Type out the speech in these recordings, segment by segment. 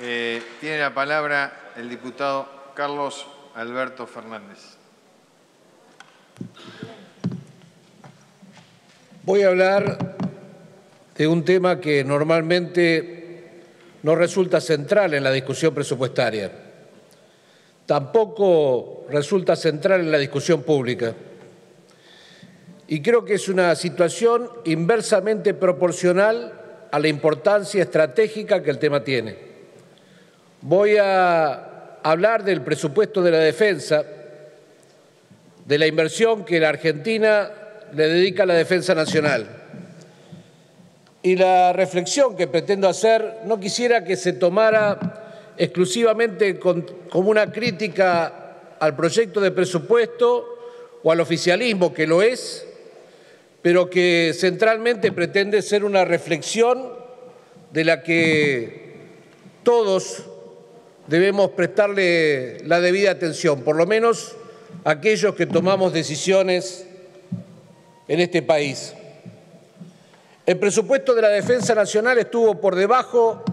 Eh, tiene la palabra el diputado Carlos Alberto Fernández. Voy a hablar de un tema que normalmente no resulta central en la discusión presupuestaria. Tampoco resulta central en la discusión pública. Y creo que es una situación inversamente proporcional a la importancia estratégica que el tema tiene. Voy a hablar del presupuesto de la defensa, de la inversión que la Argentina le dedica a la defensa nacional. Y la reflexión que pretendo hacer no quisiera que se tomara exclusivamente como una crítica al proyecto de presupuesto o al oficialismo, que lo es, pero que centralmente pretende ser una reflexión de la que todos debemos prestarle la debida atención, por lo menos aquellos que tomamos decisiones en este país. El presupuesto de la Defensa Nacional estuvo por debajo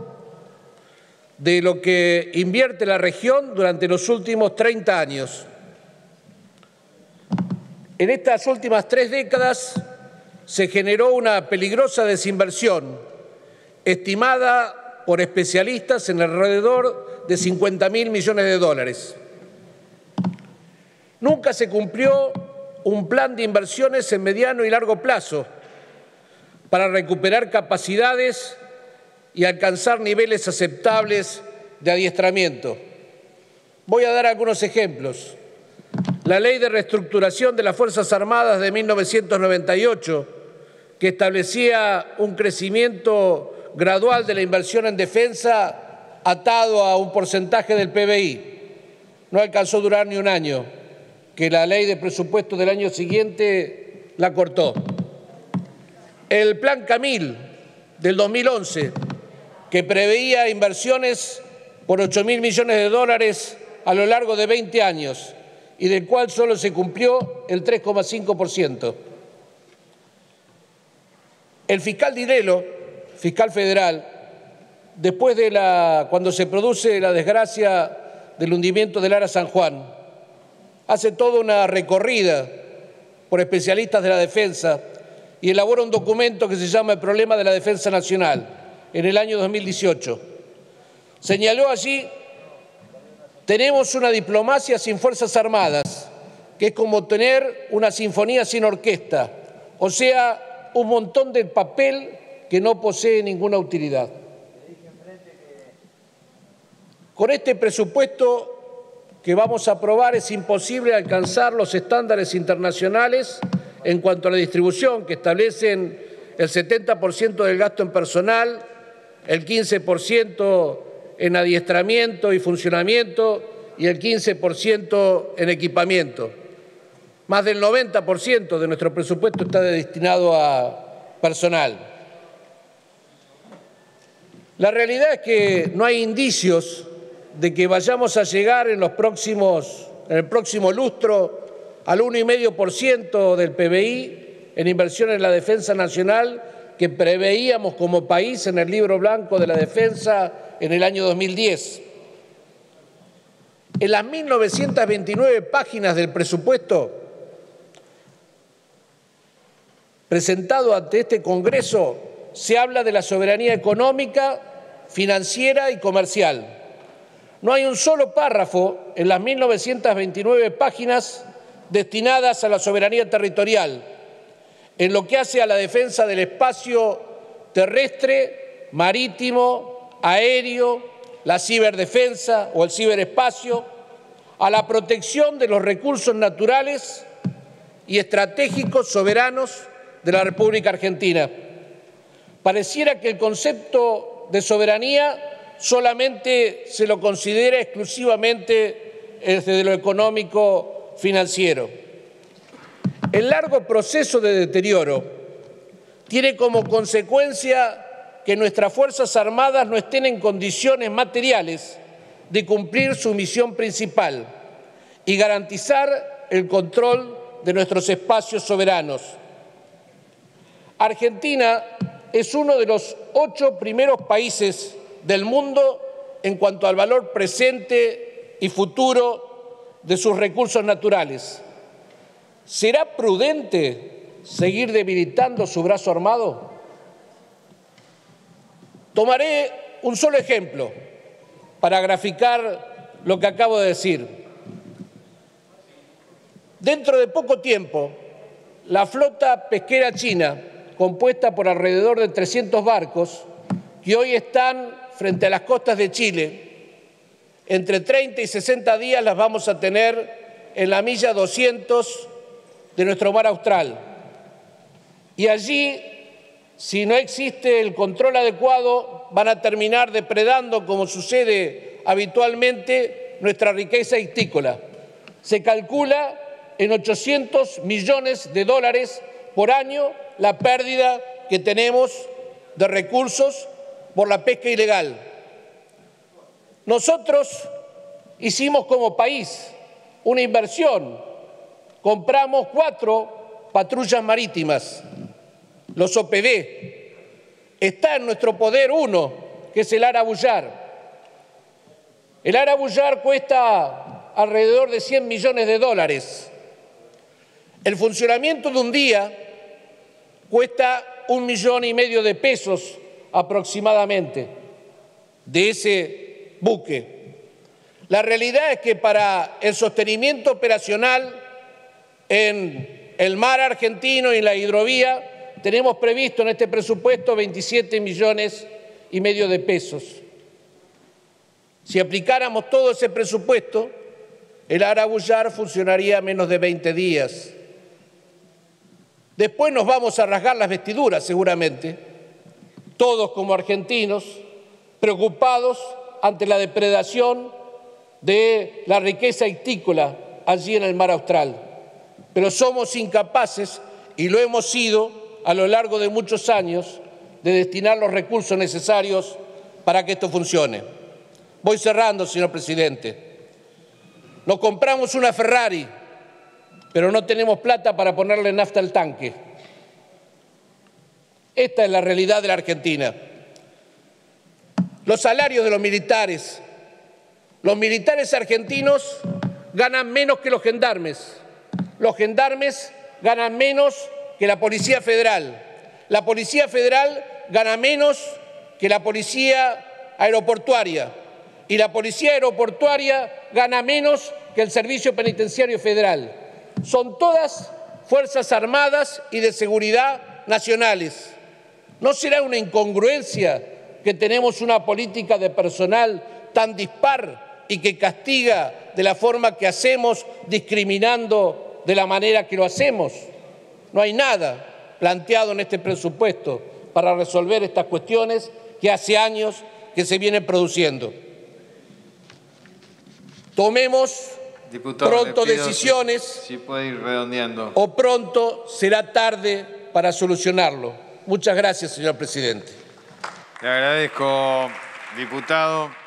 de lo que invierte la región durante los últimos 30 años. En estas últimas tres décadas se generó una peligrosa desinversión, estimada por especialistas en alrededor de 50 mil millones de dólares. Nunca se cumplió un plan de inversiones en mediano y largo plazo para recuperar capacidades y alcanzar niveles aceptables de adiestramiento. Voy a dar algunos ejemplos. La Ley de Reestructuración de las Fuerzas Armadas de 1998 que establecía un crecimiento gradual de la inversión en defensa atado a un porcentaje del PBI. No alcanzó a durar ni un año, que la ley de presupuesto del año siguiente la cortó. El Plan Camil del 2011, que preveía inversiones por 8 mil millones de dólares a lo largo de 20 años y del cual solo se cumplió el 3,5%. El fiscal Dinelo, fiscal federal, después de la, cuando se produce la desgracia del hundimiento del Ara San Juan, hace toda una recorrida por especialistas de la defensa y elabora un documento que se llama El problema de la defensa nacional en el año 2018. Señaló allí, tenemos una diplomacia sin fuerzas armadas, que es como tener una sinfonía sin orquesta, o sea, un montón de papel que no posee ninguna utilidad. Con este presupuesto que vamos a aprobar es imposible alcanzar los estándares internacionales en cuanto a la distribución que establecen el 70% del gasto en personal, el 15% en adiestramiento y funcionamiento y el 15% en equipamiento. Más del 90% de nuestro presupuesto está destinado a personal. La realidad es que no hay indicios de que vayamos a llegar en los próximos, en el próximo lustro al 1,5% del PBI en inversión en la defensa nacional que preveíamos como país en el libro blanco de la defensa en el año 2010. En las 1929 páginas del presupuesto presentado ante este Congreso se habla de la soberanía económica, financiera y comercial. No hay un solo párrafo en las 1929 páginas destinadas a la soberanía territorial, en lo que hace a la defensa del espacio terrestre, marítimo, aéreo, la ciberdefensa o el ciberespacio, a la protección de los recursos naturales y estratégicos soberanos de la República Argentina. Pareciera que el concepto de soberanía solamente se lo considera exclusivamente desde lo económico financiero. El largo proceso de deterioro tiene como consecuencia que nuestras Fuerzas Armadas no estén en condiciones materiales de cumplir su misión principal y garantizar el control de nuestros espacios soberanos. Argentina es uno de los ocho primeros países del mundo en cuanto al valor presente y futuro de sus recursos naturales. ¿Será prudente seguir debilitando su brazo armado? Tomaré un solo ejemplo para graficar lo que acabo de decir. Dentro de poco tiempo, la flota pesquera china, compuesta por alrededor de 300 barcos, que hoy están frente a las costas de Chile, entre 30 y 60 días las vamos a tener en la milla 200 de nuestro mar austral. Y allí, si no existe el control adecuado, van a terminar depredando, como sucede habitualmente, nuestra riqueza histícola. Se calcula en 800 millones de dólares por año la pérdida que tenemos de recursos por la pesca ilegal. Nosotros hicimos como país una inversión, compramos cuatro patrullas marítimas, los OPD, Está en nuestro poder uno, que es el Arabullar. El Arabullar cuesta alrededor de 100 millones de dólares. El funcionamiento de un día cuesta un millón y medio de pesos aproximadamente de ese buque. La realidad es que para el sostenimiento operacional en el mar argentino y en la hidrovía tenemos previsto en este presupuesto 27 millones y medio de pesos. Si aplicáramos todo ese presupuesto, el Arabullar funcionaría menos de 20 días. Después nos vamos a rasgar las vestiduras, seguramente, todos como argentinos, preocupados ante la depredación de la riqueza histícola allí en el mar austral. Pero somos incapaces, y lo hemos sido, a lo largo de muchos años de destinar los recursos necesarios para que esto funcione. Voy cerrando, señor presidente. Nos compramos una Ferrari, pero no tenemos plata para ponerle nafta al tanque. Esta es la realidad de la Argentina. Los salarios de los militares. Los militares argentinos ganan menos que los gendarmes. Los gendarmes ganan menos que la Policía Federal. La Policía Federal gana menos que la Policía Aeroportuaria y la Policía Aeroportuaria gana menos que el Servicio Penitenciario Federal. Son todas Fuerzas Armadas y de Seguridad nacionales. ¿No será una incongruencia que tenemos una política de personal tan dispar y que castiga de la forma que hacemos, discriminando de la manera que lo hacemos? No hay nada planteado en este presupuesto para resolver estas cuestiones que hace años que se vienen produciendo. Tomemos pronto decisiones si, puede ir redondeando. o pronto será tarde para solucionarlo. Muchas gracias, señor presidente. Le agradezco, diputado.